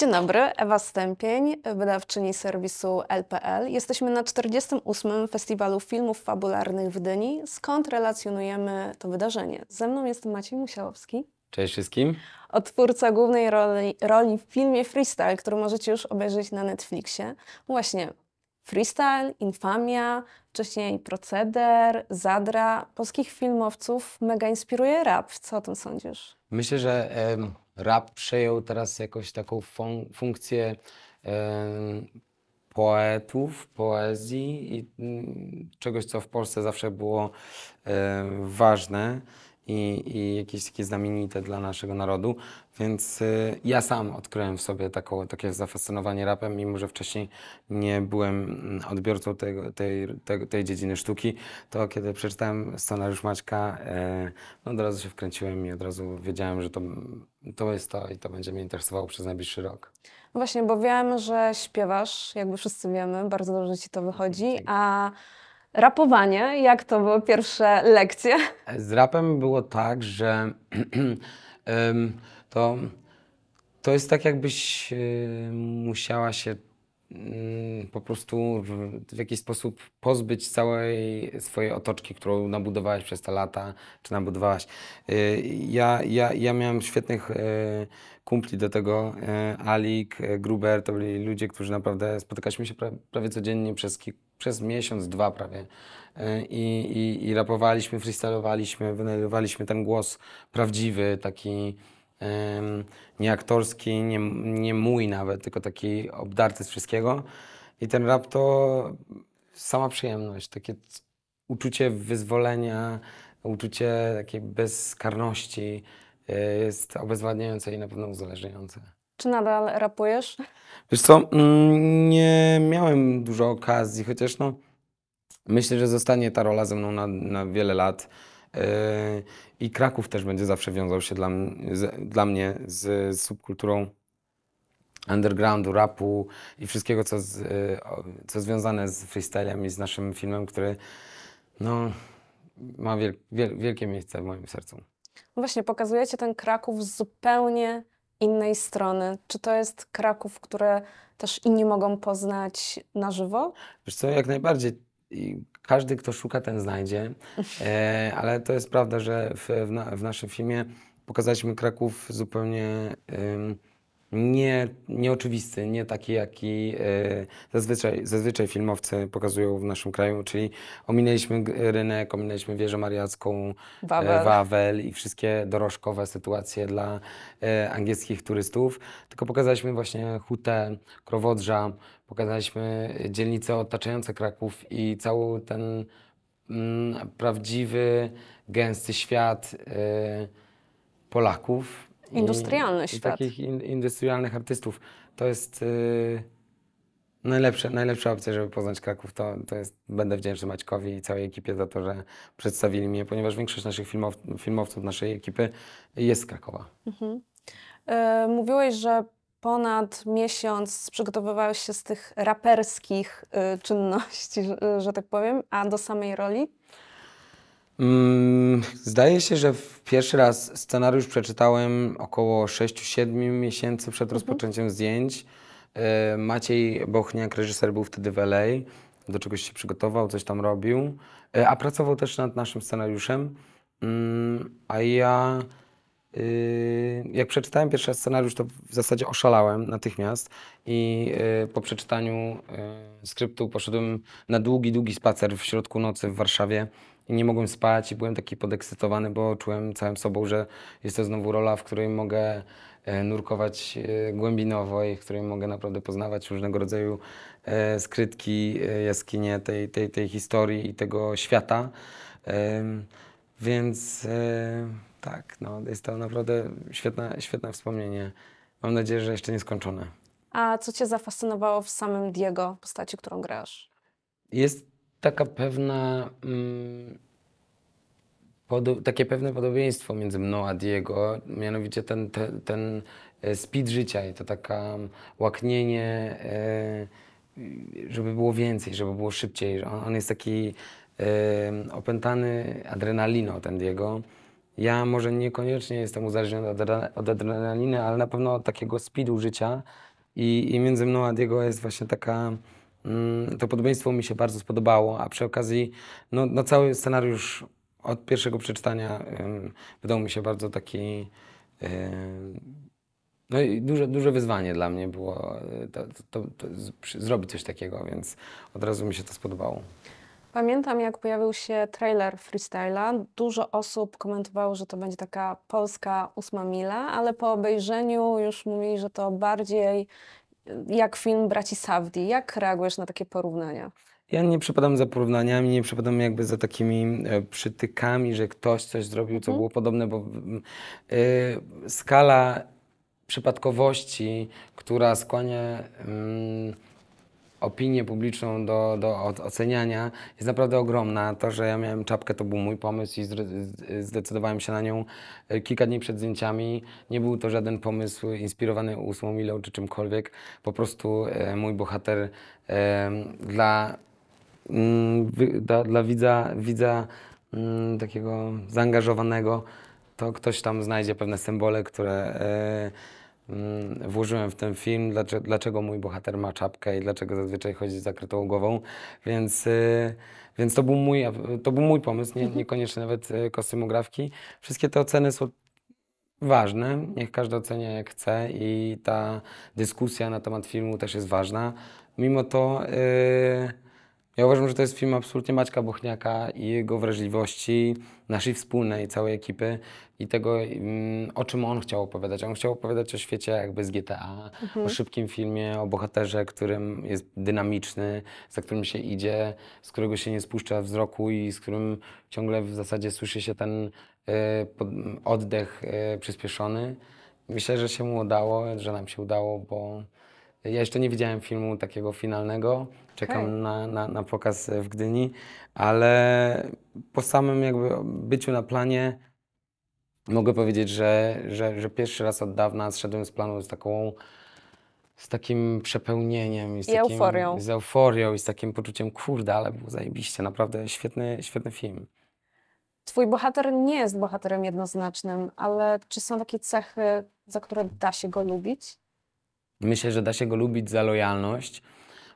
Dzień dobry, Ewa Stępień, wydawczyni serwisu LPL. Jesteśmy na 48. Festiwalu Filmów Fabularnych w Gdyni, skąd relacjonujemy to wydarzenie. Ze mną jest Maciej Musiałowski, Cześć wszystkim. odtwórca głównej roli, roli w filmie Freestyle, który możecie już obejrzeć na Netflixie. Właśnie Freestyle, Infamia, wcześniej Proceder, Zadra. Polskich filmowców mega inspiruje rap. Co o tym sądzisz? Myślę, że em, rap przejął teraz jakoś taką fun funkcję poetów, poezji i mm, czegoś, co w Polsce zawsze było ważne i, i jakieś takie znamienite dla naszego narodu. Więc y, ja sam odkryłem w sobie taką, takie zafascynowanie rapem, mimo że wcześniej nie byłem mm, odbiorcą tego, tej, tej, tej dziedziny sztuki, to kiedy przeczytałem scenariusz Maćka, e, no od razu się wkręciłem i od razu wiedziałem, że to, to jest to i to będzie mnie interesowało przez najbliższy rok. No Właśnie, bo wiem, że śpiewasz, jakby wszyscy wiemy, bardzo dobrze ci to wychodzi, a rapowanie, jak to były pierwsze lekcje? Z rapem było tak, że to, to jest tak, jakbyś y, musiała się mm, po prostu w, jakiś sposób pozbyć całej swojej otoczki, którą nabudowałaś przez te lata, czy nabudowałaś. Y, Ja, ja, ja miałem świetnych y, kumpli do tego. Alik, Gruber, to byli ludzie, którzy naprawdę spotykaliśmy się pra, prawie codziennie przez, ki- przez miesiąc, dwa prawie. Y, I, i, I rapowaliśmy, freestylowaliśmy, wynajdowaliśmy ten głos prawdziwy, taki em, nie aktorski, nie, nie mój nawet, tylko taki obdarty z wszystkiego. I ten rap to sama przyjemność, takie uczucie wyzwolenia, uczucie takiej bezkarności y, jest obezwładniające i na pewno uzależniające. Czy nadal rapujesz? Wiesz co, mm, nie miałem dużo okazji, chociaż no, myślę, że zostanie ta rola ze mną na, na wiele lat. Yy, I Kraków też będzie zawsze wiązał się dla, z, dla mnie z, z subkulturą undergroundu, rapu i wszystkiego, co, z, yy, co związane z freestylem i z naszym filmem, który no, ma wiel, wiel, wielkie miejsce w moim sercu. Właśnie, pokazujecie ten Kraków z zupełnie innej strony. Czy to jest Kraków, które też inni mogą poznać na żywo? Wiesz co, jak najbardziej. Każdy, kto szuka, ten znajdzie. E, ale to jest prawda, że w, w, na, w naszym filmie pokazaliśmy Kraków zupełnie ym, nie, nieoczywisty, nie taki, jaki e, zazwyczaj, zazwyczaj filmowcy pokazują w naszym kraju, czyli ominęliśmy rynek, ominęliśmy wieżę mariacką, Wawel. e, Wawel i wszystkie dorożkowe sytuacje dla e, angielskich turystów, tylko pokazaliśmy właśnie Hutę, Krowodrza, pokazaliśmy dzielnice otaczające Kraków i cały ten mm, prawdziwy, gęsty świat e, Polaków. I- Industrialny i świat. takich in, industrialnych artystów. To jest e, najlepsze, najlepsza opcja, żeby poznać Kraków. To, to jest, będę wdzięczny Maćkowi i całej ekipie za to, że przedstawili mnie, ponieważ większość naszych filmow, filmowców, naszej ekipy jest z Krakowa. E, Mówiłeś, że ponad miesiąc przygotowywałeś się z tych raperskich e, czynności, że, że tak powiem, a do samej roli? Mm, Zdaje się, że pierwszy raz scenariusz przeczytałem około 6-7 miesięcy przed rozpoczęciem zdjęć. E, Maciej Bochniak, reżyser, był wtedy w LA, do czegoś się przygotował, coś tam robił, E, a pracował też nad naszym scenariuszem. Mm, A ja, y, jak przeczytałem pierwszy raz scenariusz, to w zasadzie oszalałem natychmiast i y, po przeczytaniu y, skryptu poszedłem na długi, długi spacer w środku nocy w Warszawie i nie mogłem spać i byłem taki podekscytowany, bo czułem całym sobą, że jest to znowu rola, w której mogę e, nurkować e, głębinowo i w której mogę naprawdę poznawać różnego rodzaju e, skrytki, jaskinie tej, tej, tej historii i tego świata. Więc tak, no, jest to naprawdę świetne, świetne wspomnienie. Mam nadzieję, że jeszcze nie skończone. A co cię zafascynowało w samym Diego, postaci, którą grasz? Jest taka pewna, mm, podo- takie pewne podobieństwo między mną a Diego, mianowicie ten, ten, ten e, speed życia i to taka łaknienie, e, żeby było więcej, żeby było szybciej. On, on jest taki e, opętany adrenaliną, ten Diego. Ja może niekoniecznie jestem uzależniony od, od adrenaliny, ale na pewno od takiego speedu życia, I, I między mną a Diego jest właśnie taka, mm, to podobieństwo mi się bardzo spodobało, a przy okazji no, no cały scenariusz od pierwszego przeczytania ym, wydał mi się bardzo taki no i duże, duże wyzwanie dla mnie było y, to, to, to, zrobić coś takiego, więc od razu mi się to spodobało. Pamiętam, jak pojawił się trailer freestyla, dużo osób komentowało, że to będzie taka polska ósma mila, ale po obejrzeniu już mówili, że to bardziej jak film braci Safdie. Jak reagujesz na takie porównania? Ja nie przepadam za porównaniami, nie przepadam jakby za takimi e, przytykami, że ktoś coś zrobił, co Mhm. było podobne, bo mm, e, skala przypadkowości, która skłania mm, opinię publiczną do, do oceniania, jest naprawdę ogromna. To, że ja miałem czapkę, to był mój pomysł i zdecydowałem się na nią e, kilka dni przed zdjęciami. Nie był to żaden pomysł inspirowany ósmą milą czy czymkolwiek. Po prostu e, mój bohater e, dla mm, dla, dla widza, widza mm, takiego zaangażowanego, to ktoś tam znajdzie pewne symbole, które włożyłem w ten film, dlaczego, dlaczego mój bohater ma czapkę i dlaczego zazwyczaj chodzi z zakrytą głową, więc, e, więc to, był mój, to był mój pomysł, nie, niekoniecznie nawet e, kostymografki. Wszystkie te oceny są ważne, niech każdy ocenia jak chce i ta dyskusja na temat filmu też jest ważna. Mimo to yy, ja uważam, że to jest film absolutnie Maćka Bochniaka i jego wrażliwości, naszej wspólnej, całej ekipy i tego, mm, o czym on chciał opowiadać. On chciał opowiadać o świecie jakby z GTA, o szybkim filmie, o bohaterze, którym jest dynamiczny, za którym się idzie, z którego się nie spuszcza wzroku i z którym ciągle w zasadzie słyszy się ten pod- oddech e, przyspieszony. Myślę, że się mu udało, że nam się udało, bo ja jeszcze nie widziałem filmu takiego finalnego. Czekam Okej. na, na, na pokaz w Gdyni, ale po samym jakby byciu na planie mogę powiedzieć, że, że, że pierwszy raz od dawna zszedłem z planu z taką z takim przepełnieniem i z, I takim, euforią. z euforią i z takim poczuciem, kurde, ale było zajebiście, naprawdę świetny, świetny film. Twój bohater nie jest bohaterem jednoznacznym, ale czy są takie cechy, za które da się go lubić? Myślę, że da się go lubić za lojalność.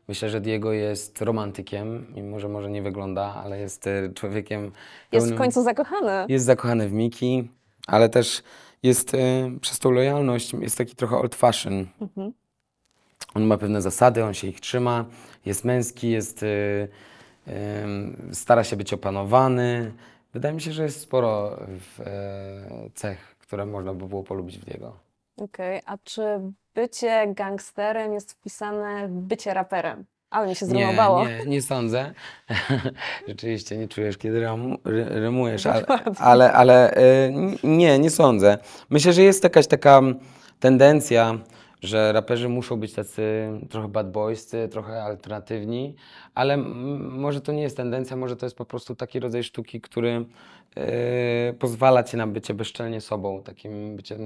Myślę, że Diego jest romantykiem, mimo że może nie wygląda, ale jest e, człowiekiem. Jest w pełnym- końcu zakochany. Jest zakochany w Miki, ale też jest e, przez tą lojalność, jest taki trochę old fashion. Mhm. On ma pewne zasady, on się ich trzyma, jest męski, jest, e, em, stara się być opanowany. Wydaje mi się, że jest sporo w, e, cech, które można by było polubić w Diego. Okej, a czy bycie gangsterem jest wpisane w bycie raperem? Ale mi się zrymowało. Nie, nie, nie sądzę. Rzeczywiście nie czujesz, kiedy ry, rymujesz, ale, ale, ale y, nie, nie sądzę. Myślę, że jest jakaś taka tendencja, że raperzy muszą być tacy trochę bad boyscy, trochę alternatywni, ale może to nie jest tendencja, może to jest po prostu taki rodzaj sztuki, który y, pozwala ci na bycie bezczelnie sobą, takim byciem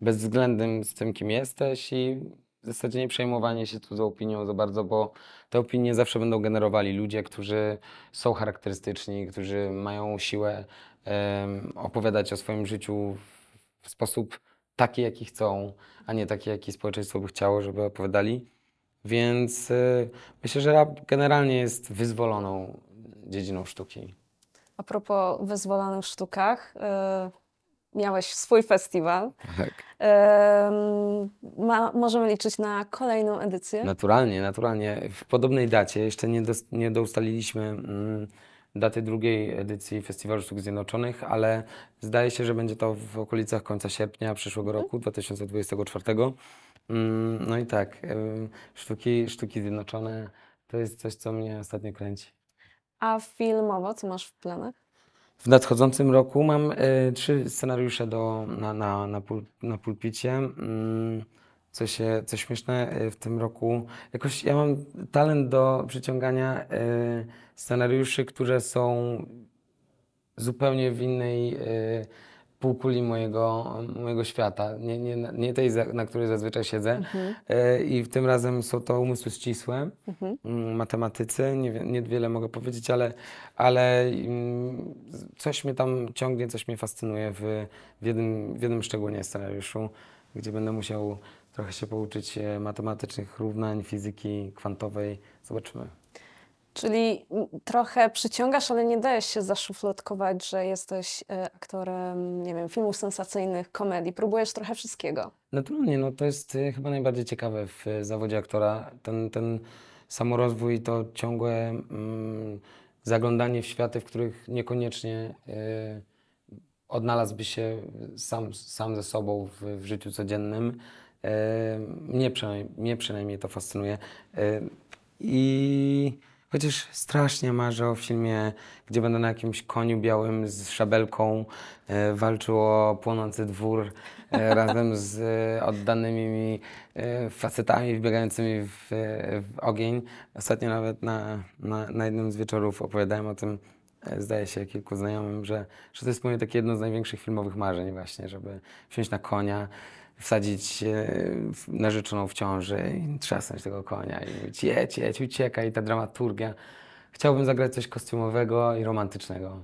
bezwzględnym z tym, kim jesteś i w zasadzie nie przejmowanie się cudzą opinią za bardzo, bo te opinie zawsze będą generowali ludzie, którzy są charakterystyczni, którzy mają siłę em, opowiadać o swoim życiu w sposób taki, jaki chcą, a nie taki, jaki społeczeństwo by chciało, żeby opowiadali. Więc y, myślę, że rap generalnie jest wyzwoloną dziedziną sztuki. A propos wyzwolonych sztukach, y, miałeś swój festiwal. Tak. Ma, możemy liczyć na kolejną edycję. Naturalnie, naturalnie. W podobnej dacie, jeszcze nie, dos, nie doustaliliśmy mm, daty drugiej edycji Festiwalu Sztuk Zjednoczonych, ale zdaje się, że będzie to w okolicach końca sierpnia przyszłego roku, 2024. Mm, no i tak, sztuki, sztuki Zjednoczone to jest coś, co mnie ostatnio kręci. A filmowo, co masz w planach? W nadchodzącym roku mam e, trzy scenariusze do, na, na, na, pul, na pulpicie. Mm, co, się, co śmieszne, e, w tym roku jakoś ja mam talent do przyciągania e, scenariuszy, które są zupełnie w innej półkuli mojego, mojego świata. Nie, nie, nie tej, na której zazwyczaj siedzę. E, I tym razem są to umysły ścisłe Mhm. mm, matematycy, nie, wie- niewiele mogę powiedzieć, ale, ale mm, coś mnie tam ciągnie, coś mnie fascynuje w, w, jednym, w jednym szczególnie scenariuszu, gdzie będę musiał trochę się pouczyć e, matematycznych równań, fizyki kwantowej. Zobaczymy. Czyli trochę przyciągasz, ale nie dajesz się zaszufladkować, że jesteś e, aktorem, nie wiem, filmów sensacyjnych, komedii. Próbujesz trochę wszystkiego. Naturalnie, no to jest e, chyba najbardziej ciekawe w e, zawodzie aktora. Ten, ten samorozwój, to ciągłe mm, zaglądanie w światy, w których niekoniecznie e, odnalazłby się sam, sam ze sobą w, w życiu codziennym. E, mnie, przynajmniej, mnie przynajmniej to fascynuje. E, I chociaż strasznie marzę o filmie, gdzie będę na jakimś koniu białym z szabelką e, walczył o płonący dwór e, razem z e, oddanymi mi e, facetami wbiegającymi w, w ogień. Ostatnio nawet na, na, na jednym z wieczorów opowiadałem o tym, e, zdaje się kilku znajomym, że, że to jest moje takie jedno z największych filmowych marzeń właśnie, żeby wsiąść na konia, wsadzić e, narzeczoną w ciąży i trzasnąć tego konia i mówić jedź, jedź, uciekaj, i ta dramaturgia. Chciałbym zagrać coś kostiumowego i romantycznego.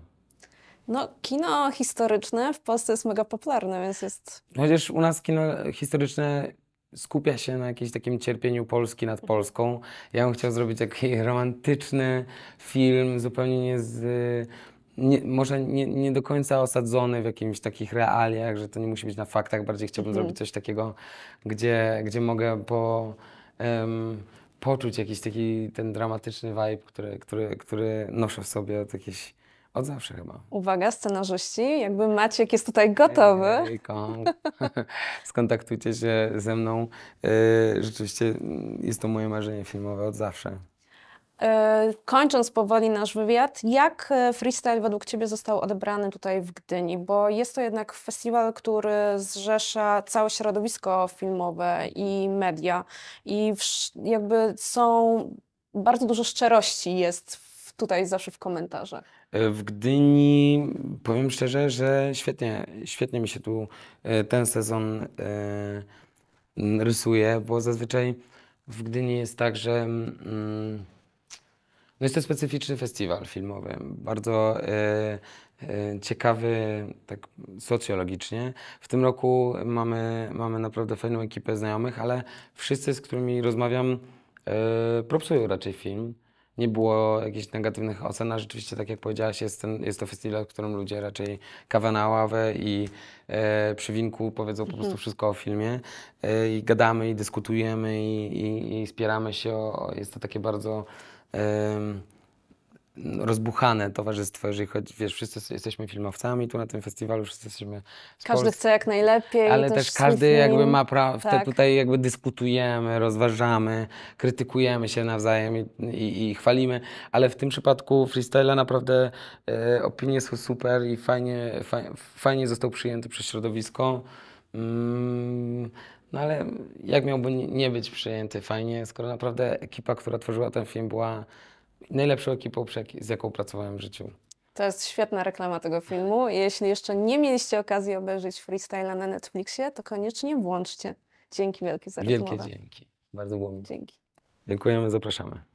No, kino historyczne w Polsce jest mega popularne, więc jest Chociaż u nas kino historyczne skupia się na jakimś takim cierpieniu Polski nad Polską. Ja bym chciał zrobić taki romantyczny film, zupełnie nie z... Nie, może nie, nie do końca osadzony w jakimiś takich realiach, że to nie musi być na faktach. Bardziej chciałbym Mhm. zrobić coś takiego, gdzie, gdzie mogę po, em, poczuć jakiś taki ten dramatyczny vibe, który, który, który noszę w sobie od jakieś, od zawsze chyba. Uwaga, scenarzyści, jakby Maciek jest tutaj gotowy. Hejko. Skontaktujcie się ze mną. Yy, Rzeczywiście jest to moje marzenie filmowe od zawsze. E, Kończąc powoli nasz wywiad, jak e, freestyle według Ciebie został odebrany tutaj w Gdyni? Bo jest to jednak festiwal, który zrzesza całe środowisko filmowe i media i jakby są, bardzo dużo szczerości jest tutaj zawsze w komentarzach. Yy, W Gdyni powiem szczerze, że świetnie, świetnie mi się tu ten sezon rysuje, bo zazwyczaj w Gdyni jest tak, że mm, no jest to specyficzny festiwal filmowy, bardzo e, e, ciekawy tak socjologicznie. W tym roku mamy, mamy naprawdę fajną ekipę znajomych, ale wszyscy, z którymi rozmawiam, e, propsują raczej film. Nie było jakichś negatywnych ocen, a rzeczywiście, tak jak powiedziałaś, jest, ten, jest to festiwal, w którym ludzie raczej kawę na ławę i e, przy winku powiedzą po prostu wszystko o filmie e, i gadamy i dyskutujemy i, i, i spieramy się. O, jest to takie bardzo em, rozbuchane towarzystwo, jeżeli chodzi, wiesz, wszyscy jesteśmy filmowcami tu na tym festiwalu, wszyscy jesteśmy Każdy Polski. chce jak najlepiej. Ale też każdy jakby ma prawo, Tak. tutaj jakby dyskutujemy, rozważamy, krytykujemy się nawzajem i, i, i chwalimy, ale w tym przypadku freestyla naprawdę e, opinie są super i fajnie, fajnie, fajnie został przyjęty przez środowisko. Mm, no ale jak miałby nie być przyjęty fajnie, skoro naprawdę ekipa, która tworzyła ten film była najlepszą ekipą, z jaką pracowałem w życiu. To jest świetna reklama tego filmu. Jeśli jeszcze nie mieliście okazji obejrzeć freestyla na Netflixie, to koniecznie włączcie. Dzięki wielkie za Wielkie rozmowę. dzięki. Bardzo było mi. Dzięki. Dziękujemy, zapraszamy.